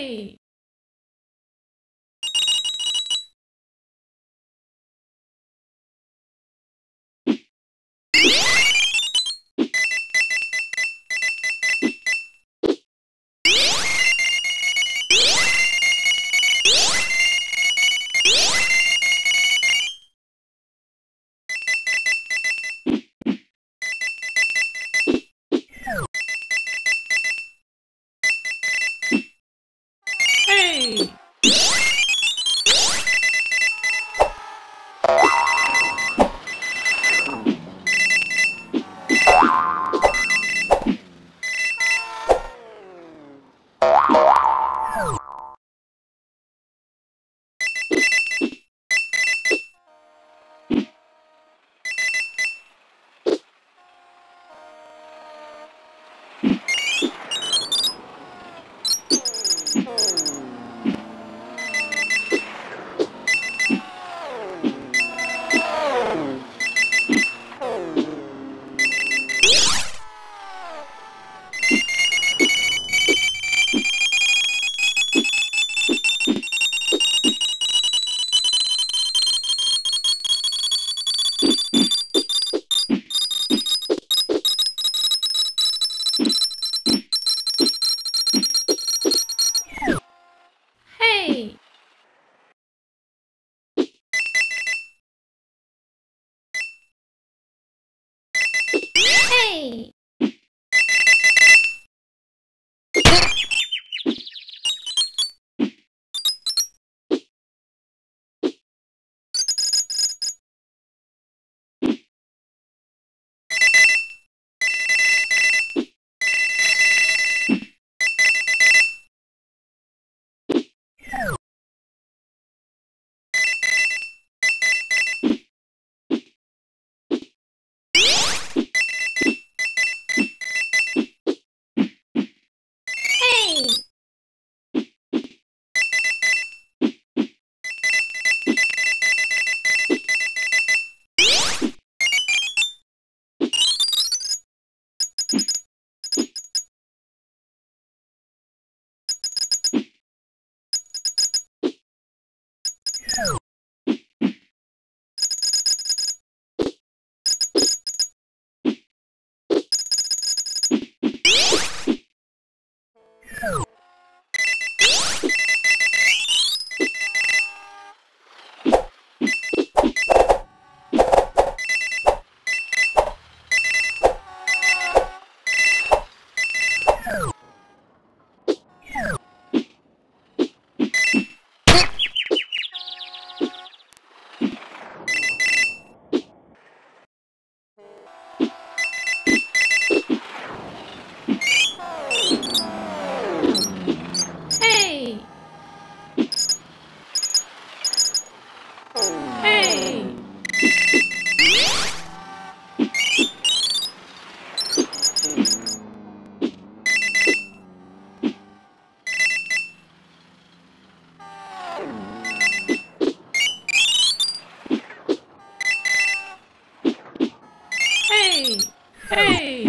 Yay! Oh! Ei! Ei!